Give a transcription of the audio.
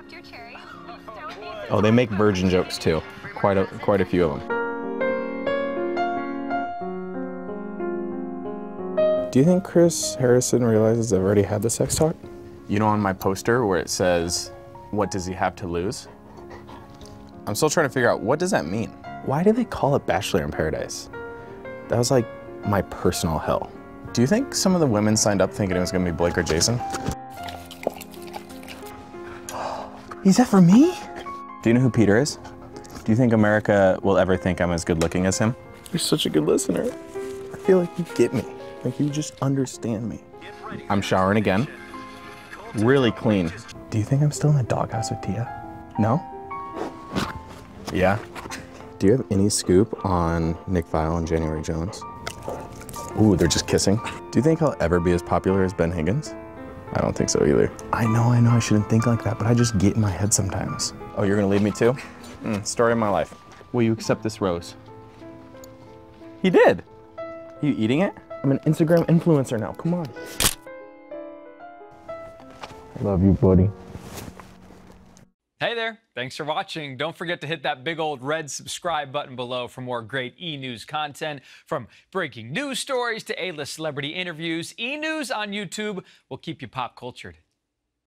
popped your cherry. Don't need to Oh, they make virgin jokes too. Quite a quite a few of them. Do you think Chris Harrison realizes I've already had the sex talk? You know, on my poster where it says, "What does he have to lose?" I'm still trying to figure out what does that mean. Why do they call it Bachelor in Paradise? That was like my personal hell. Do you think some of the women signed up thinking it was gonna be Blake or Jason? Is that for me? Do you know who Peter is? Do you think America will ever think I'm as good looking as him? You're such a good listener. I feel like you get me. Like you just understand me. I'm showering again. Really clean. Do you think I'm still in the doghouse with Tia? No? Yeah. Do you have any scoop on Nick Viall and January Jones? Ooh, they're just kissing. Do you think I'll ever be as popular as Ben Higgins? I don't think so either. I know, I know, I shouldn't think like that, but I just get in my head sometimes. Oh, you're gonna leave me too? Mm, story of my life. Will you accept this rose? He did. Are you eating it? I'm an Instagram influencer now, come on. I love you, buddy. Hey there, thanks for watching. Don't forget to hit that big old red subscribe button below for more great e news content from breaking news stories to A list celebrity interviews. E news on YouTube will keep you pop cultured.